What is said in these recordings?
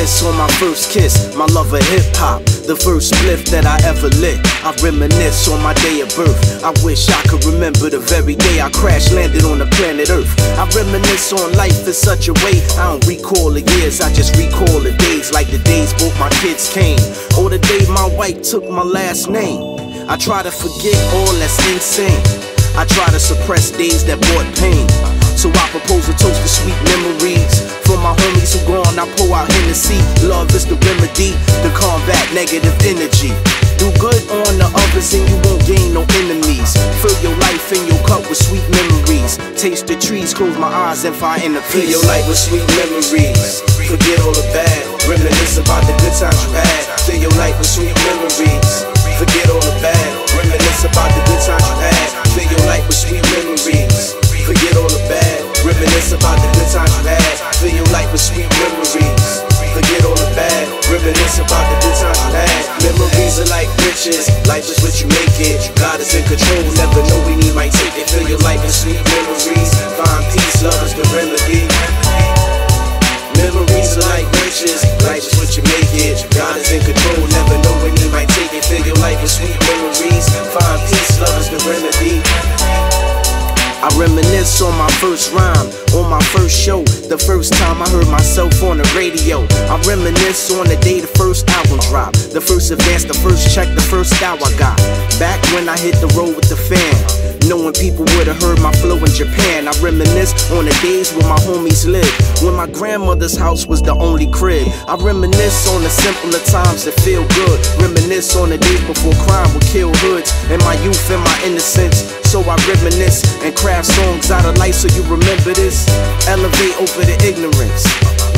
on my first kiss, my love of hip hop, the first spliff that I ever lit. I reminisce on my day of birth. I wish I could remember the very day I crash landed on the planet Earth. I reminisce on life in such a way I don't recall the years, I just recall the days like the days both my kids came, or the day my wife took my last name. I try to forget all that's insane. I try to suppress days that brought pain. So I propose a toast to sweet memories. For my homies who gone, I pour out Hennessy. Love is the remedy to combat negative energy. Do good on the others and you won't gain no enemies. Fill your life in your cup with sweet memories. Taste the trees, close my eyes and find the peace. Fill your life with sweet memories. Life is what you make it. God is in control. Never know when He might take it. Fill your life with sweet memories. Find peace. Love is the remedy. Memories are like riches. Life is what you make it. God is in control. Never know when He might take it. Fill your life with sweet memories. Find peace. Love is the remedy. I reminisce on my first rhyme, on my first show, the first time I heard myself on the radio. I reminisce on the day the first album dropped, the first advance, the first check, the first style I got. Back when I hit the road with the fan. Knowing people would've heard my flow in Japan. I reminisce on the days when my homies lived. When my grandmother's house was the only crib. I reminisce on the simpler times that feel good. Reminisce on the days before crime would kill hoods. And my youth and my innocence. So I reminisce and craft songs out of life so you remember this. Elevate over the ignorance.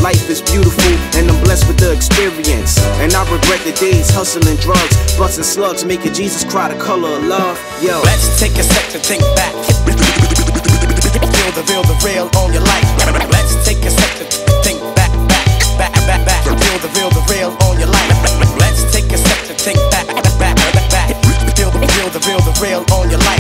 Life is beautiful and I'm blessed with the experience. And I regret the days hustling drugs, busting slugs, making Jesus cry the color of love. Yo. Let's take a sec to think back. Feel the real, the real on your life. Let's take a sec to think back, back, back, back, back. Feel the real, the real on your life. Let's take a sec to think back, back, back, back. Feel the real, the real, the real on your life.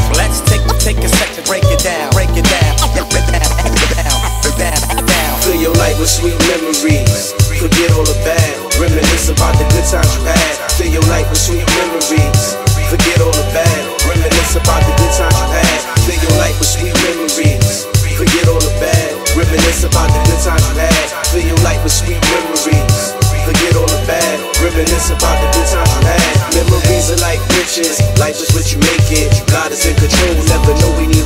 The good times you had. Fill your life with sweet memories. Forget all the bad. Reminisce about the good times you had. Fill your life with sweet memories. Forget all the bad. Reminisce about the good times you had. Fill your life with sweet memories. Forget all the bad. Reminisce about the good times you had. Memories are like riches. Life is what you make it. God is in control. Never know when He